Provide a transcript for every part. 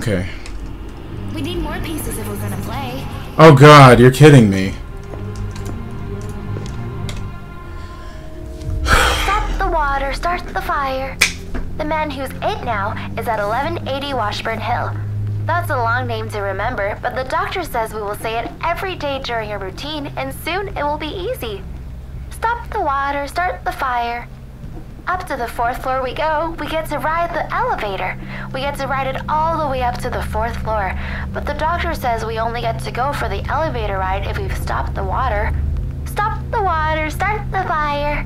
Okay. We need more pieces if we're gonna play. Oh god, you're kidding me. Stop the water, start the fire. The man who's it now is at 1180 Washburn Hill. That's a long name to remember, but the doctor says we will say it every day during a routine, and soon it will be easy. Stop the water, start the fire. Up to the fourth floor we go. We get to ride the elevator. We get to ride it all the way up to the fourth floor. But the doctor says we only get to go for the elevator ride if we've stopped the water. Stop the water, start the fire.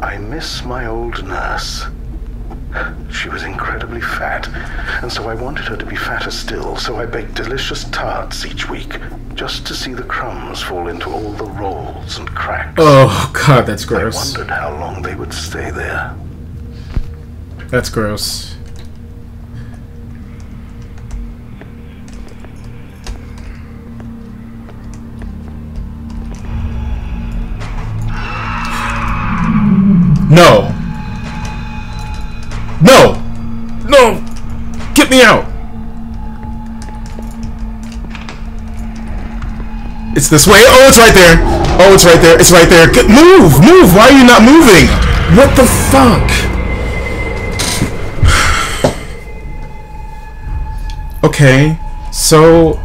I miss my old nurse. She was incredibly fat, and so I wanted her to be fatter still, so I baked delicious tarts each week, just to see the crumbs fall into all the rolls and cracks. Oh god, that's gross. I wondered how long they would stay there. That's gross. No. No. Me out. It's this way. Oh, it's right there. Oh, it's right there. It's right there. Move. Move. Why are you not moving? What the fuck? Okay, so